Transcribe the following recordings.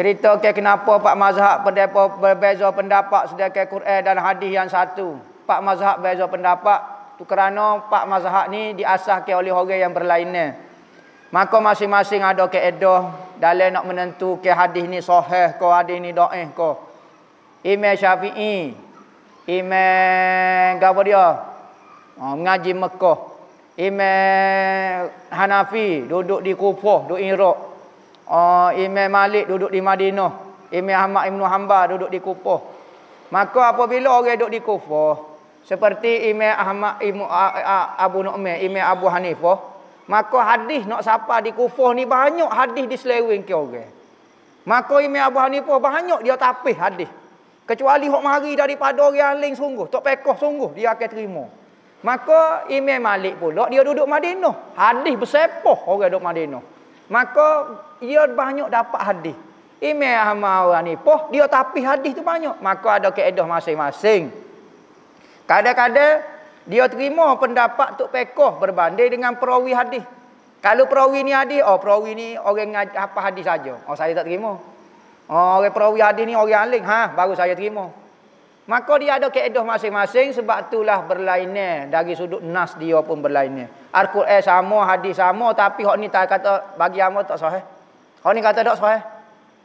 Cerita ke kenapa Pak Mazhab berbeza pendapat sedangkan Quran dan hadis yang satu. Pak Mazhab berbeza pendapat tu kerana Pak Mazhab ni diasahkan oleh orang yang berlainan. Maka masing-masing ada keedah dalam nak menentu ke hadis ni sahih ke hadis ni dhaif ke. Imam Syafi'i, Imam dia? Oh, mengaji Mekah. Imam Hanafi duduk di Kufah, duduk Iraq. Oh, Imam Malik duduk di Madinah. Imam Ahmad Ibn Hanbal duduk di Kufah. Maka apabila orang duduk di Kufah, seperti Imam Ahmad Ibn Abu Nu'man, Imam Abu Hanifah, maka hadis nak siapa di Kufah ni banyak hadis di selewing ke orang. Maka Imam Abu Hanifah banyak dia tapih hadis. Kecuali hok mari daripada orang lain sungguh, tok pekoh sungguh dia akan terima. Maka Imam Malik pula dia duduk Madinah. Hadis bersepoh orang duduk Madinah. Maka ia banyak dapat hadis. Imam Ahmad Hanifah dia tapi hadis tu banyak. Maka ada keedah masing-masing. Kadang-kadang dia terima pendapat Tok Pekoh berbanding dengan perawi hadis. Kalau perawi ni hadis, oh perawi ni orang apa hadis saja. Oh saya tak terima. Oh orang perawi hadis ni orang alim, ha baru saya terima. Maka dia ada keedah masing-masing sebab itulah berlainan dari sudut nas dia pun berlainan. Al-Quran sama, hadis sama tapi hok ni tak kata bagi amo tak sahih. Hok ni kata tak sahih.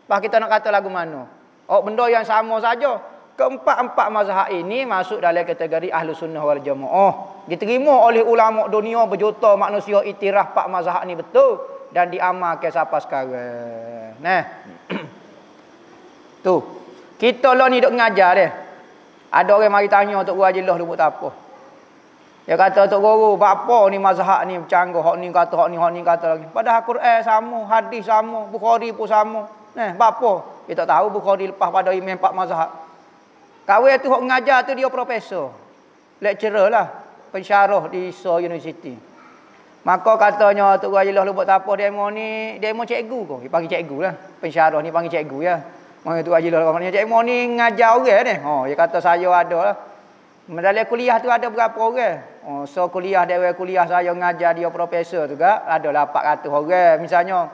Pas kita nak kata lagu mana? Oh benda yang sama saja. Keempat-empat mazhab ini masuk dalam kategori ahlu sunnah wal jamaah. Diterima oleh ulama dunia berjuta manusia itiraf pak mazhab ni betul dan diamalkan sampai sekarang. Nah. tu. Kita lah ni duk ngajar dia. Ada orang mari tanya untuk guru ajilah lu buat apa? Dia kata Tok Guru, apa ni mazhab ni bercanggah, hak ni kata, hak ni, hak ni kata lagi. Padahal Quran sama, hadis sama, Bukhari pun sama. Nah, apa? Dia tak tahu Bukhari lepas pada imam empat mazhab. Kawan tu hak mengajar tu dia profesor. Lecturer lah. Pensyarah di So University. Maka katanya Tok Guru Ajilah lu buat apa demo ni? Demo cikgu kau. Dia panggil cikgu lah. Pensyarah ni panggil cikgu ya. Maka Tok Guru Ajilah maknanya cikgu ni ngajar orang ni. Oh, dia kata saya ada lah. Dalam kuliah tu ada berapa orang? Oh, so kuliah dewan kuliah saya ngajar dia profesor juga ada 400 orang misalnya.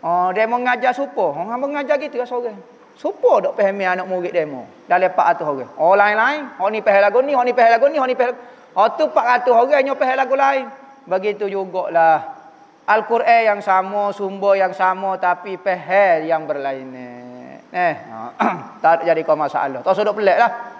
Oh, dia mau ngajar supo. Oh, hang ngajar gitu seorang. Supo dok fahami anak murid demo. Dalam 400 orang. Oh, lain-lain. Oh ni faham lagu ni, oh ni faham lagu ni, oh ni faham. Oh tu 400 orang nyo faham lagu lain. Begitu jugalah. Al-Quran yang sama, sumber yang sama tapi faham yang berlainan. Eh, tak jadi kau masalah. Tak sudah pelik lah.